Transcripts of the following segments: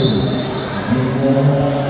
two,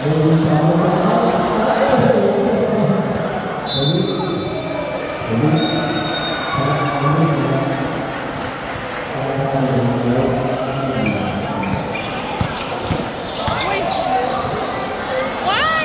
Why? Why?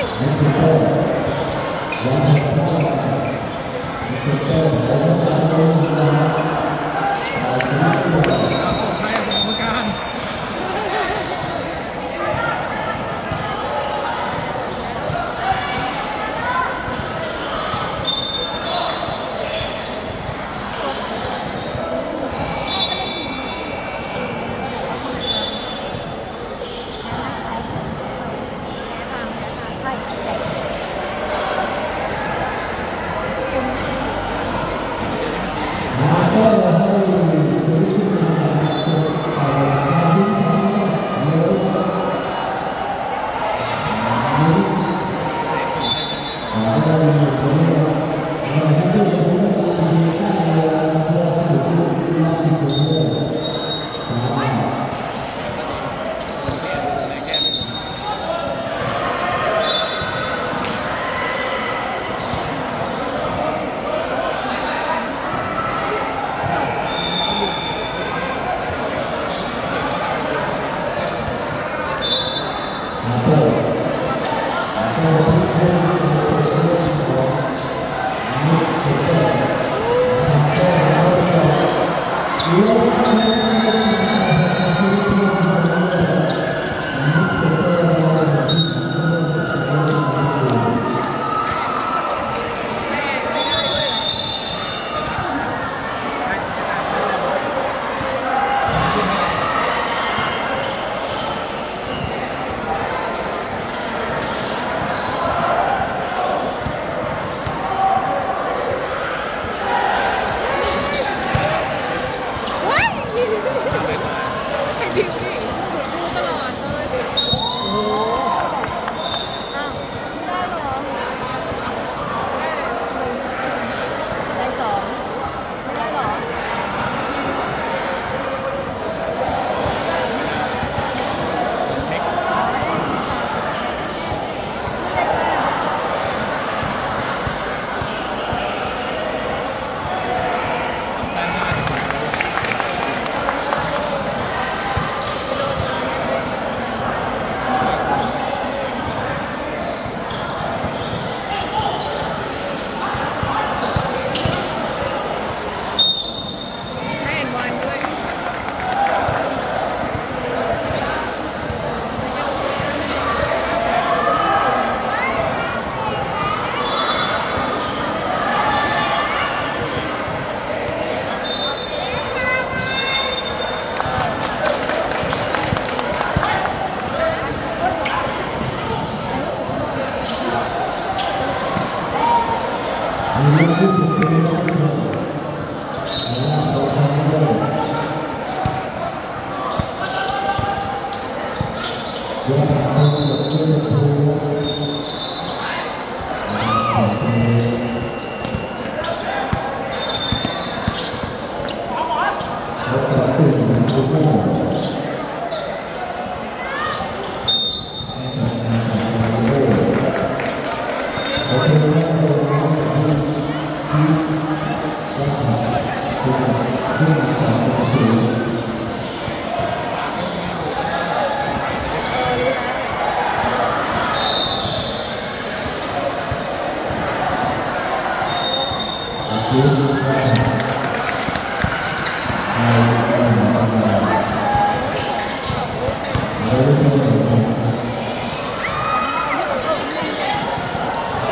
Oh. Аминь.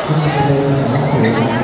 Thank you.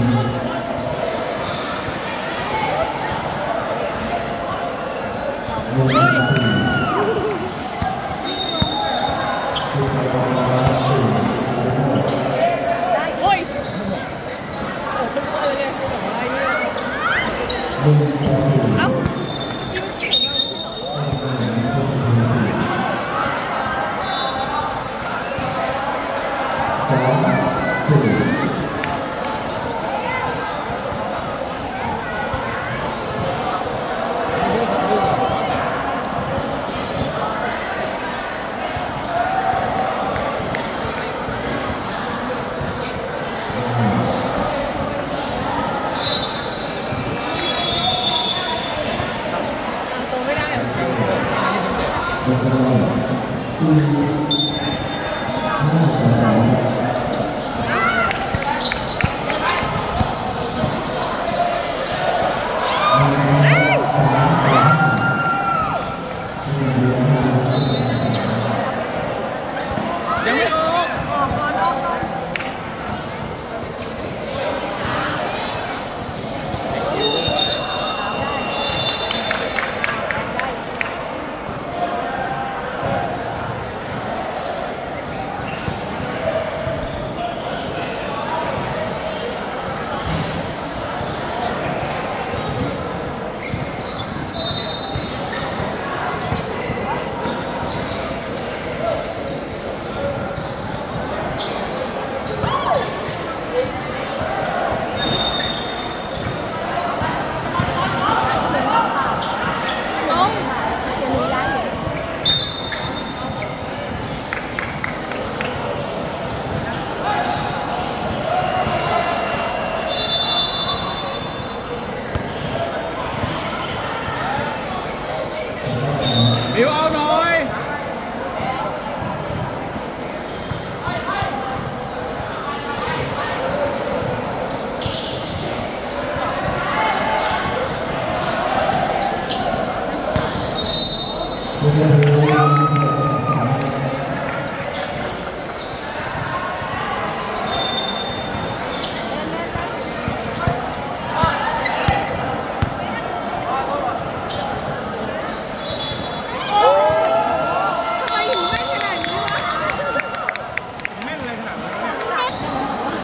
감사합니다. 아. Amém. Uhum.